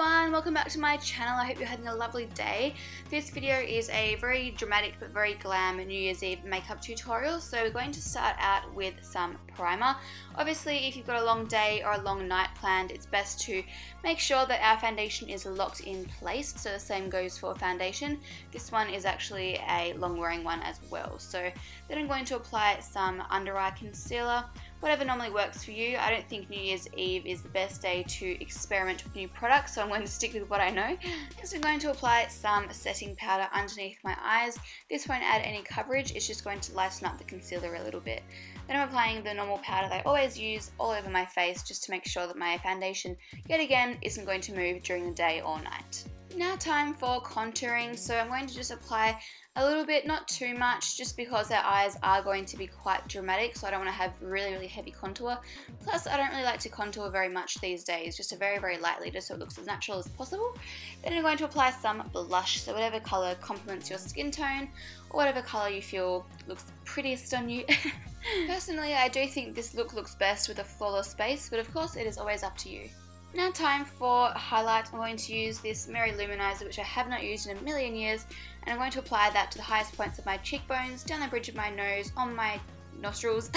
everyone, welcome back to my channel. I hope you're having a lovely day. This video is a very dramatic but very glam New Year's Eve makeup tutorial. So we're going to start out with some primer. Obviously, if you've got a long day or a long night planned, it's best to make sure that our foundation is locked in place. So the same goes for foundation. This one is actually a long wearing one as well. So then I'm going to apply some under eye concealer whatever normally works for you. I don't think New Year's Eve is the best day to experiment with new products, so I'm going to stick with what I know. Next I'm going to apply some setting powder underneath my eyes. This won't add any coverage, it's just going to lighten up the concealer a little bit. Then I'm applying the normal powder that I always use all over my face just to make sure that my foundation, yet again, isn't going to move during the day or night. Now time for contouring, so I'm going to just apply a little bit, not too much, just because our eyes are going to be quite dramatic, so I don't want to have really, really heavy contour. Plus, I don't really like to contour very much these days, just a very, very lightly, just so it looks as natural as possible. Then I'm going to apply some blush, so whatever colour complements your skin tone, or whatever colour you feel looks prettiest on you. Personally, I do think this look looks best with a flawless base, but of course it is always up to you. Now time for highlight. I'm going to use this Mary Loumanizer which I have not used in a million years and I'm going to apply that to the highest points of my cheekbones, down the bridge of my nose, on my nostrils,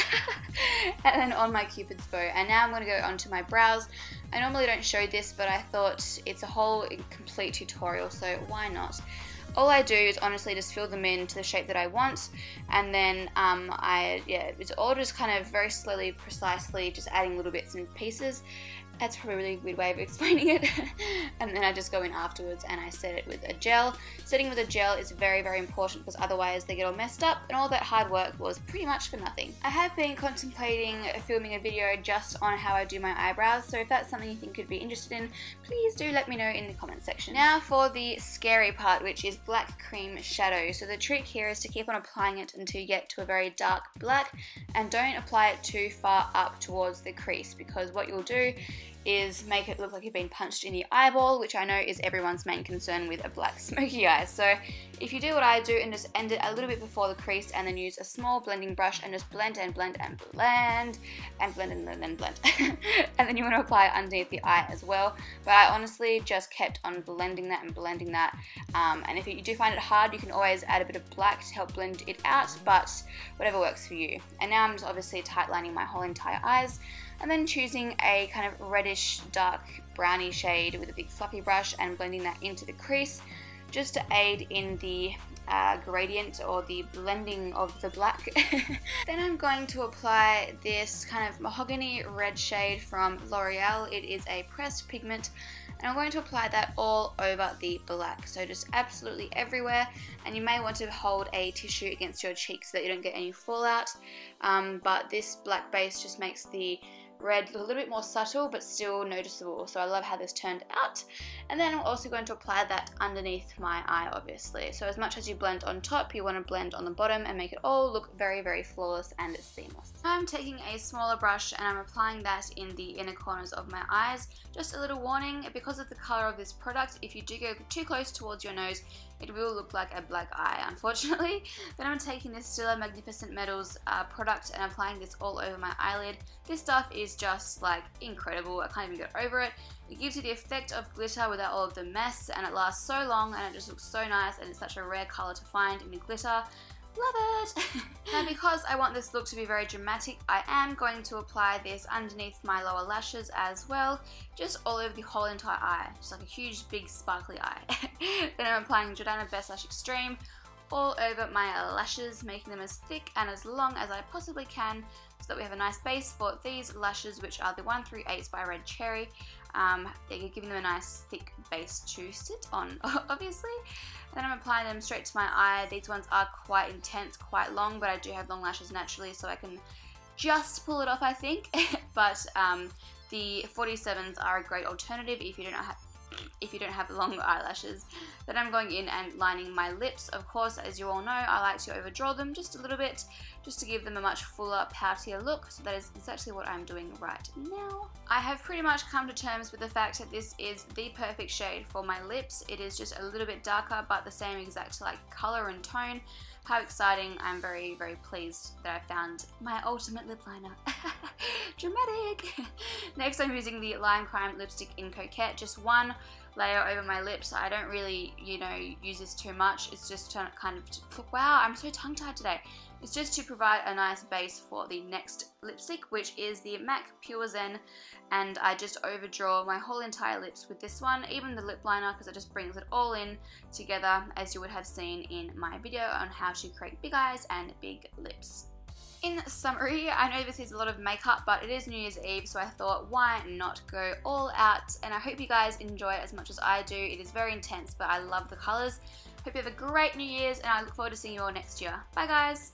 and then on my cupid's bow. And now I'm going to go onto my brows. I normally don't show this but I thought it's a whole complete tutorial so why not. All I do is honestly just fill them in to the shape that I want and then um, I, yeah, it's all just kind of very slowly, precisely just adding little bits and pieces that's probably a really weird way of explaining it. and then I just go in afterwards and I set it with a gel. Setting with a gel is very, very important because otherwise they get all messed up and all that hard work was pretty much for nothing. I have been contemplating filming a video just on how I do my eyebrows, so if that's something you think could be interested in, please do let me know in the comment section. Now for the scary part, which is black cream shadow. So the trick here is to keep on applying it until you get to a very dark black and don't apply it too far up towards the crease because what you'll do is make it look like you've been punched in the eyeball, which I know is everyone's main concern with a black smoky eye. So if you do what I do and just end it a little bit before the crease and then use a small blending brush and just blend and blend and blend and blend and then blend. and then you want to apply it underneath the eye as well. But I honestly just kept on blending that and blending that. Um, and if you do find it hard, you can always add a bit of black to help blend it out, but whatever works for you. And now I'm just obviously tightlining my whole entire eyes and then choosing a kind of reddish dark brownie shade with a big fluffy brush and blending that into the crease just to aid in the uh, gradient or the blending of the black. then I'm going to apply this kind of mahogany red shade from L'Oreal. It is a pressed pigment and I'm going to apply that all over the black. So just absolutely everywhere and you may want to hold a tissue against your cheek so that you don't get any fallout. Um, but this black base just makes the red a little bit more subtle but still noticeable so I love how this turned out and then I'm also going to apply that underneath my eye obviously so as much as you blend on top you want to blend on the bottom and make it all look very very flawless and seamless. I'm taking a smaller brush and I'm applying that in the inner corners of my eyes just a little warning because of the color of this product if you do go too close towards your nose it will look like a black eye unfortunately. then I'm taking this Stila Magnificent Metals uh, product and applying this all over my eyelid. This stuff is just like incredible, I can't even get over it. It gives you the effect of glitter without all of the mess and it lasts so long and it just looks so nice and it's such a rare colour to find in the glitter. Love it! now because I want this look to be very dramatic, I am going to apply this underneath my lower lashes as well, just all over the whole entire eye, just like a huge big sparkly eye. then I'm applying Jordana Best Lash Extreme all over my lashes, making them as thick and as long as I possibly can that we have a nice base for these lashes, which are the 138s by Red Cherry. Um, they're giving them a nice thick base to sit on, obviously. And Then I'm applying them straight to my eye. These ones are quite intense, quite long, but I do have long lashes naturally, so I can just pull it off, I think. but um, the 47s are a great alternative if you don't have if you don't have long eyelashes. Then I'm going in and lining my lips. Of course, as you all know, I like to overdraw them just a little bit, just to give them a much fuller, poutier look. So that is exactly what I'm doing right now. I have pretty much come to terms with the fact that this is the perfect shade for my lips. It is just a little bit darker, but the same exact like color and tone. How exciting. I'm very, very pleased that I found my ultimate lip liner. Dramatic! Next I'm using the Lime Crime lipstick in Coquette, just one layer over my lips. I don't really, you know, use this too much. It's just to kind of, wow, I'm so tongue tied today. It's just to provide a nice base for the next lipstick, which is the MAC Pure Zen. And I just overdraw my whole entire lips with this one, even the lip liner, because it just brings it all in together, as you would have seen in my video on how to create big eyes and big lips. In summary, I know this is a lot of makeup, but it is New Year's Eve, so I thought, why not go all out? And I hope you guys enjoy it as much as I do. It is very intense, but I love the colours. Hope you have a great New Year's, and I look forward to seeing you all next year. Bye, guys!